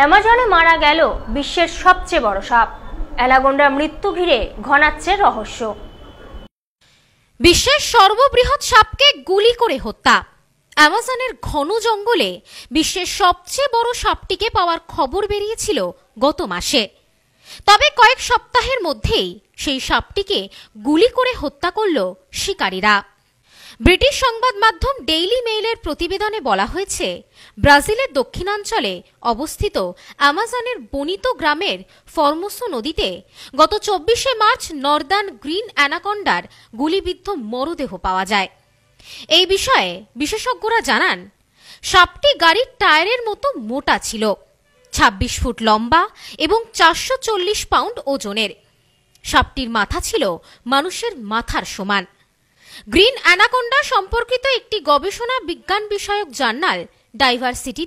অ্যামাজনে মারা গেল বিশ্বের সবচেয়ে বড় সাপ। অ্যালাগোন্ডার মৃত্যু ঘিরে ঘনাচ্ছে রহস্য। বিশ্বের সর্ববৃহৎ সাপকে গুলি করে হত্যা। অ্যামাজনের ঘন জঙ্গলে বিশ্বের সবচেয়ে বড় সাপটিকে পাওয়ার খবর বেরিয়েছিল গত মাসে। তবে কয়েক সপ্তাহের মধ্যেই সেই সাপটিকে গুলি করে হত্যা করল শিকারীরা। ব্রিটিশ সংবাদ মাধ্যম ডেইলি মেইলের প্রতিবেদনে বলা হয়েছে, ব্রাজিলের দক্ষিণাঞ্চলে অবস্থিত আমাজনের বনিত গ্রামের ফরমোসো নদীতে গত চব্বিশে মার্চ নর্দার্ন গ্রিন অ্যানাকন্ডার গুলিবিদ্ধ মরদেহ পাওয়া যায়। এই বিষয়ে বিশেষজ্ঞরা জানান, সাপটি গাড়ির টায়ারের মতো মোটা ছিল ২৬ ফুট লম্বা এবং চারশো চল্লিশ পাউন্ড ওজনের। সাপটির মাথা ছিল মানুষের মাথার সমান। গ্রিন অ্যানাকোন্ডা সম্পর্কিত একটি গবেষণা বিজ্ঞান বিষয়ক জার্নাল ডাইভার্সিটিতে